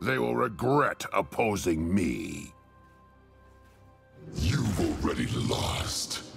They will regret opposing me. You've already lost.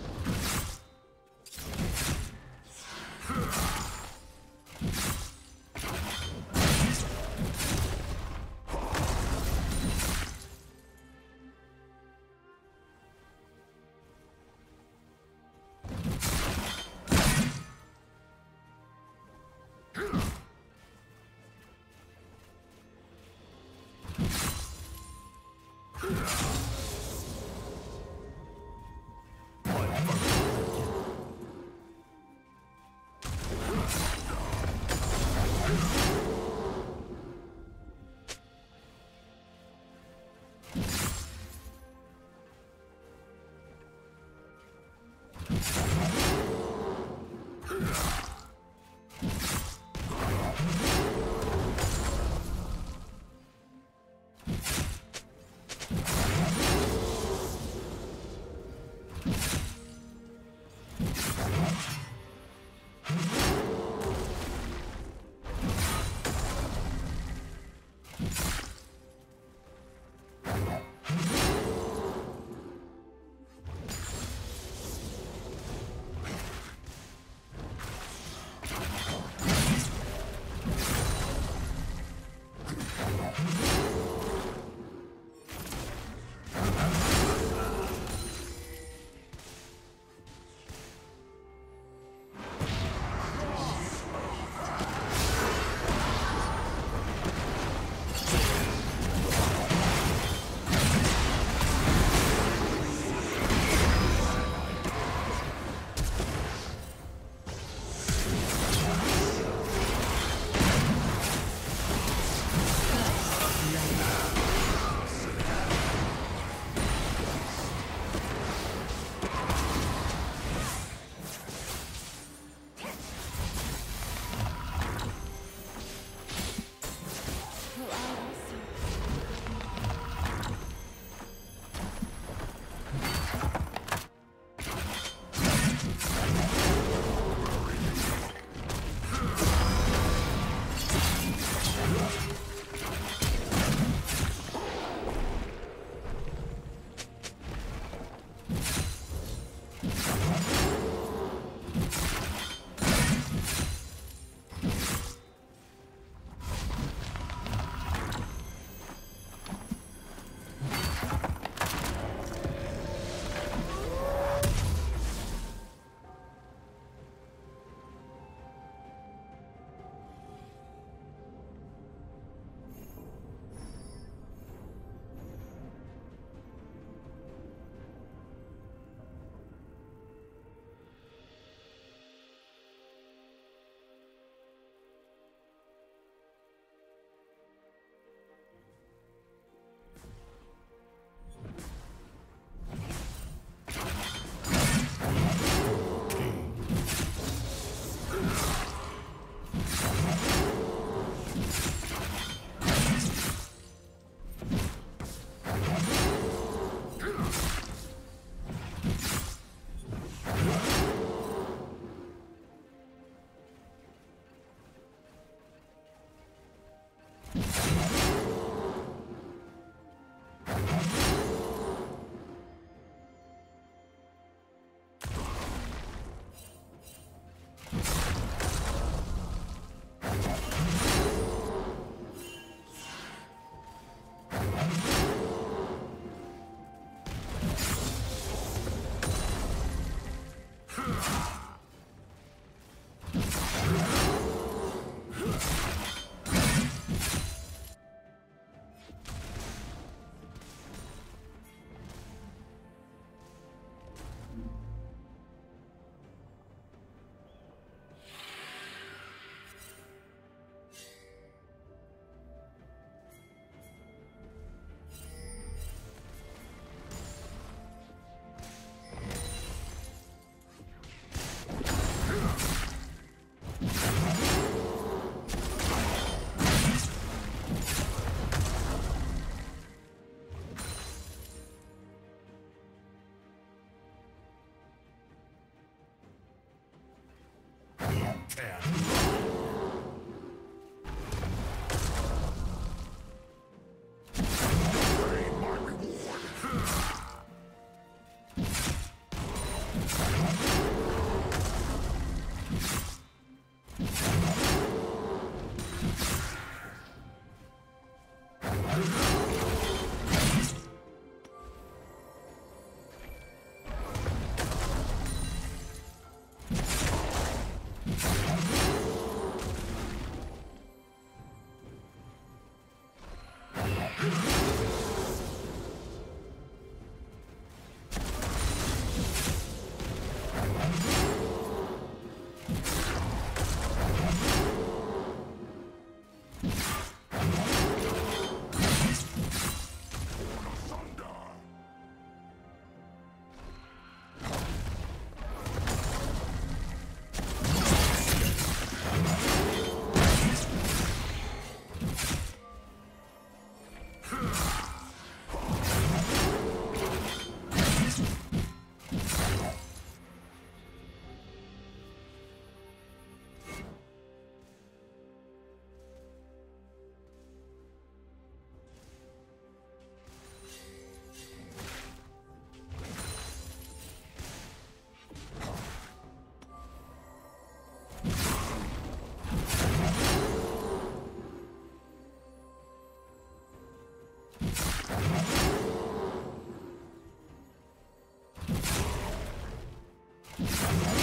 you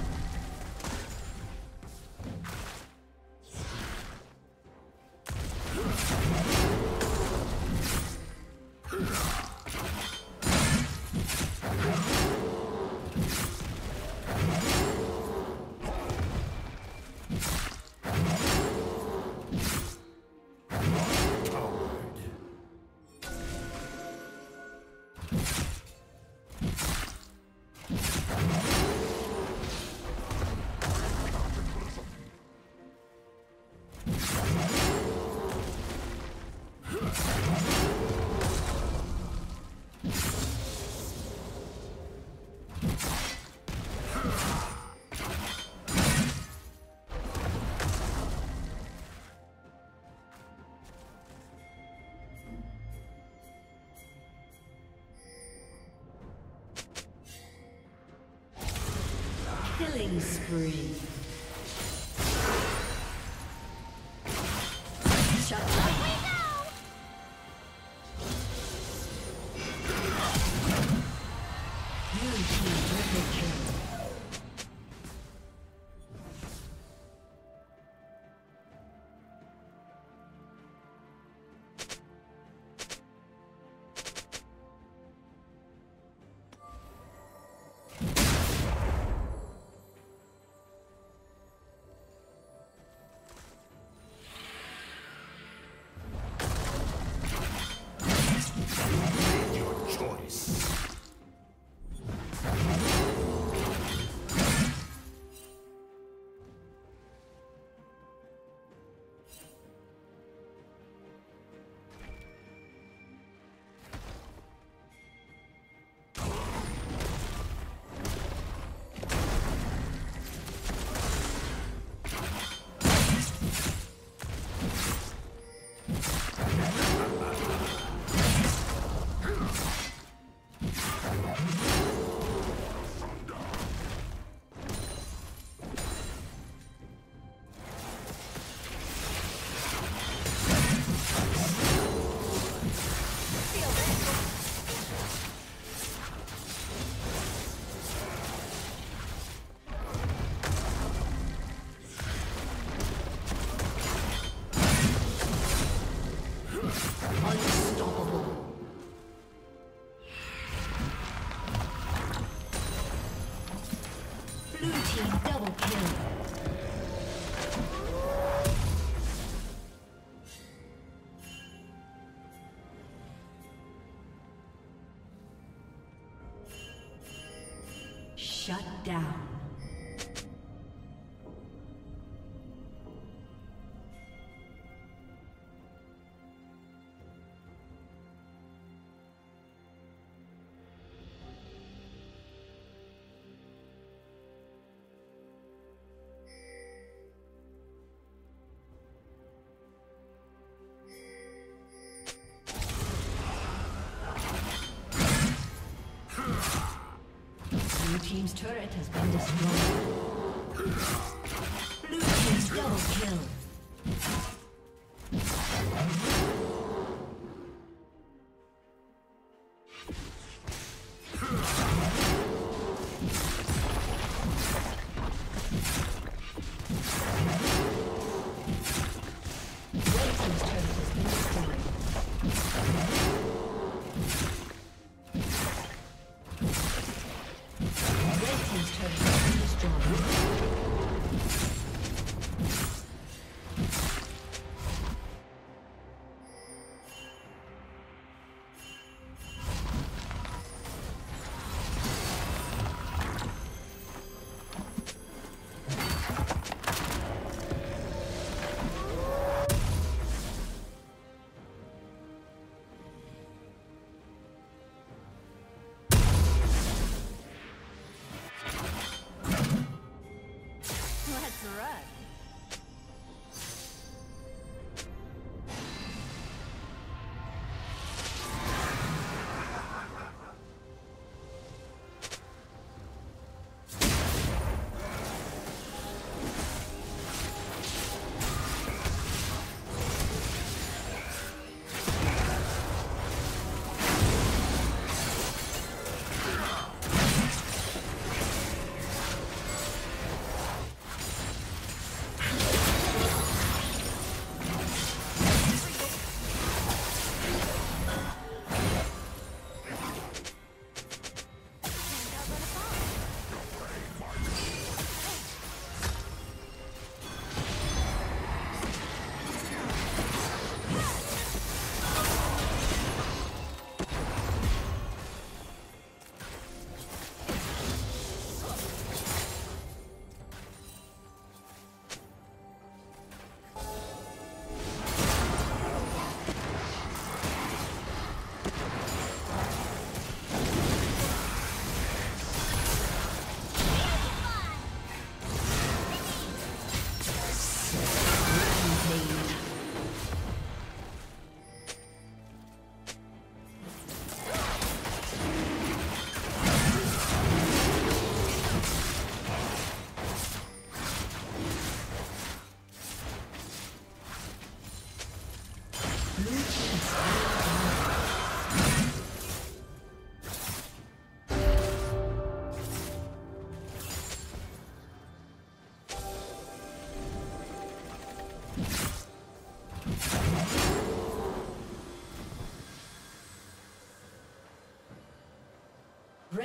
Killing spree. Down. Team's turret has been destroyed. Blue team's double kill.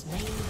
Slain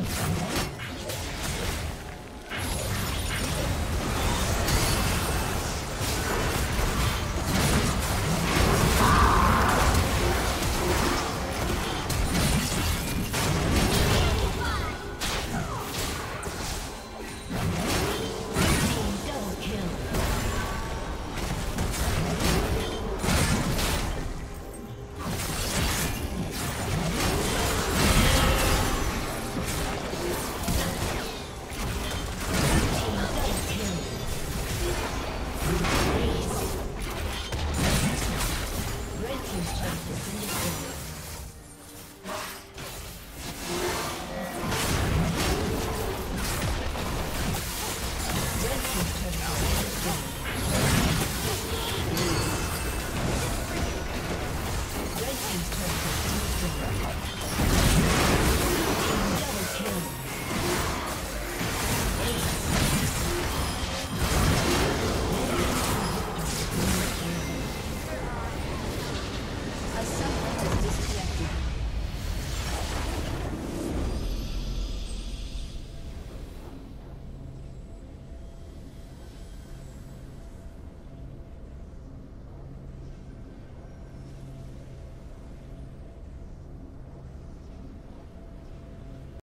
you